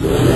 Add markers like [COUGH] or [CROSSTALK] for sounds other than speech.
Yeah. [LAUGHS]